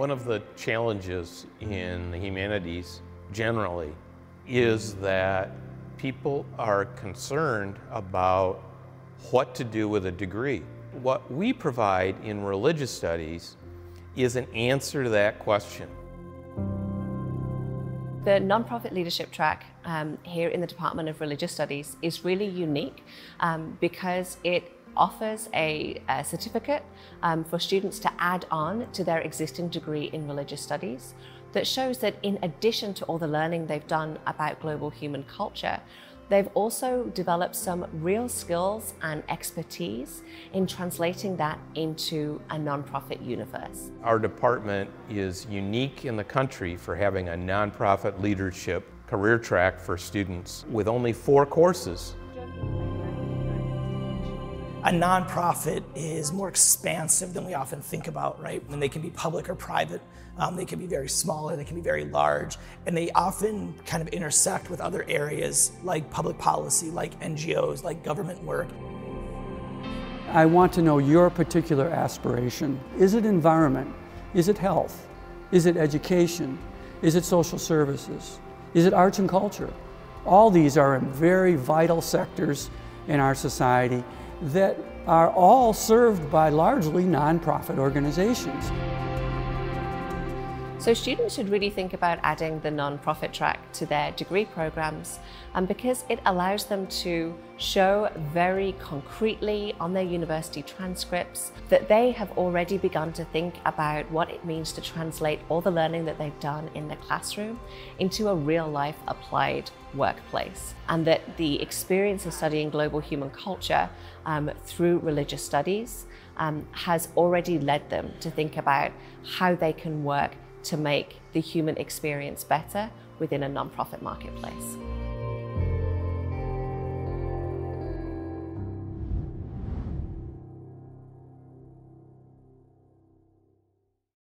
One of the challenges in the humanities generally is that people are concerned about what to do with a degree. What we provide in religious studies is an answer to that question. The nonprofit leadership track um, here in the Department of Religious Studies is really unique um, because it offers a, a certificate um, for students to add on to their existing degree in religious studies that shows that in addition to all the learning they've done about global human culture, They've also developed some real skills and expertise in translating that into a nonprofit universe. Our department is unique in the country for having a nonprofit leadership career track for students with only four courses. A nonprofit is more expansive than we often think about, right? And they can be public or private. Um, they can be very small or they can be very large. And they often kind of intersect with other areas like public policy, like NGOs, like government work. I want to know your particular aspiration. Is it environment? Is it health? Is it education? Is it social services? Is it arts and culture? All these are very vital sectors in our society that are all served by largely nonprofit organizations. So students should really think about adding the non-profit track to their degree programs and because it allows them to show very concretely on their university transcripts that they have already begun to think about what it means to translate all the learning that they've done in the classroom into a real life applied workplace and that the experience of studying global human culture um, through religious studies um, has already led them to think about how they can work to make the human experience better within a nonprofit marketplace.